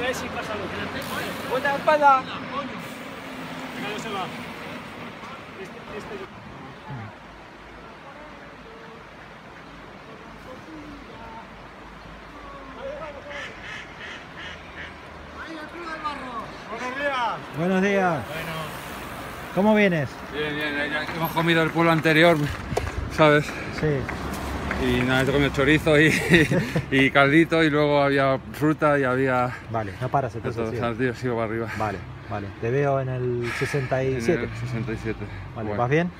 Messi, pásalo. Buena espalda. Venga, yo se va. Este, este... Buenos días. Buenos días. ¿Cómo vienes? Bien, bien, ya hemos comido el pueblo anterior, ¿sabes? Sí. Y nada, he comido chorizo y, y caldito y luego había fruta y había... Vale, no paras entonces. todo, sí. o sea, tío, sigo para arriba. Vale, vale. Te veo en el En 67. el 67. Vale, Bueno, ¿vas bien?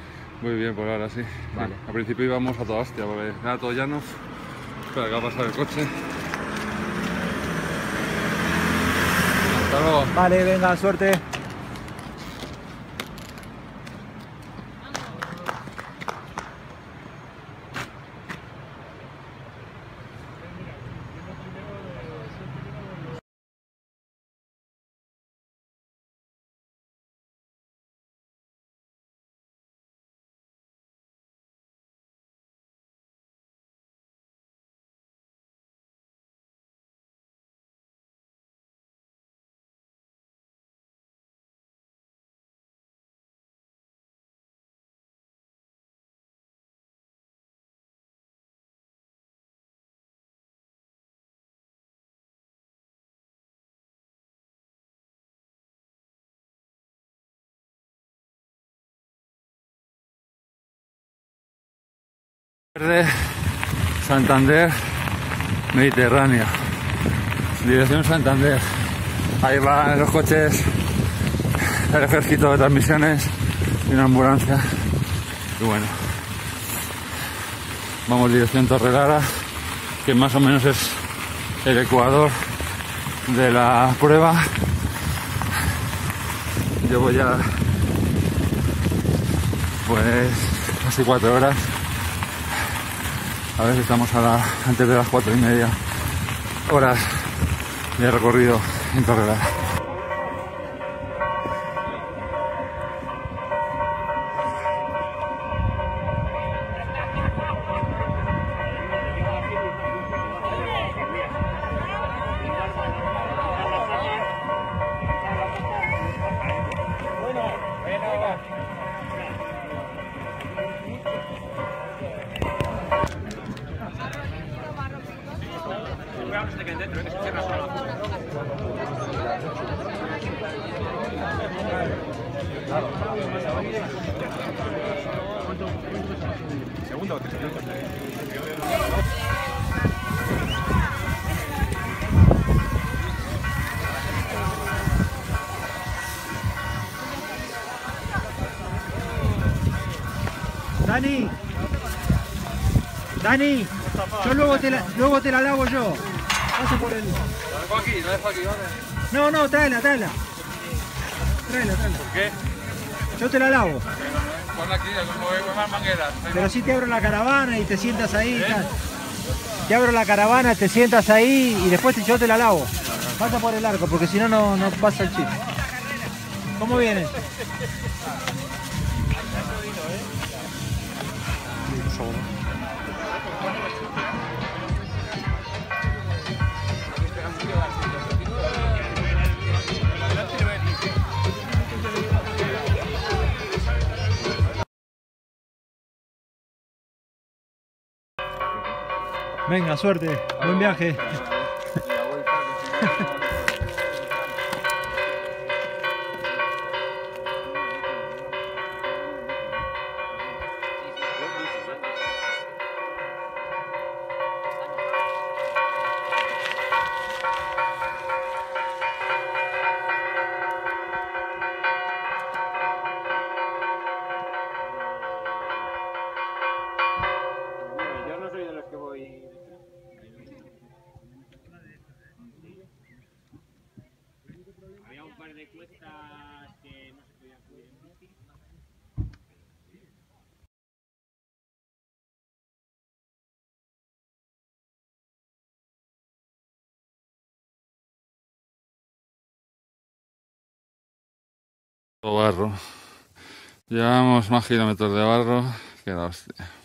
Muy bien, por ahora sí. Vale. Al principio íbamos a toda hostia, porque era todo llano. Espera, que va a pasar el coche. Hasta luego. Vale, venga, suerte. Verde, Santander, Mediterráneo. Dirección Santander. Ahí van los coches, el ejército de transmisiones y una ambulancia. Y bueno, vamos dirección Torrelara, que más o menos es el ecuador de la prueba. Llevo ya pues casi cuatro horas. A ver estamos a la, antes de las cuatro y media horas de recorrido en Torrelara. Segundo o tercero. Dani. Dani. Yo luego te la, luego te la lavo yo. Pasa por el. La dejo aquí, la dejo aquí, ¿vale? No, no, tráela, tráela. Tráela, tráela. ¿Qué? Yo te la lavo. Aquí, con. Pero si te abro la caravana y te sientas ahí. Te abro la caravana, te sientas ahí y después te- yo te la lavo. Pasa por el arco, porque si no, no no pasa el chip. ¿Cómo viene? Venga, suerte. Buen viaje. Cuestas que no se podían subir en bici. Barro. Llevamos más kilómetros de barro que la hostia.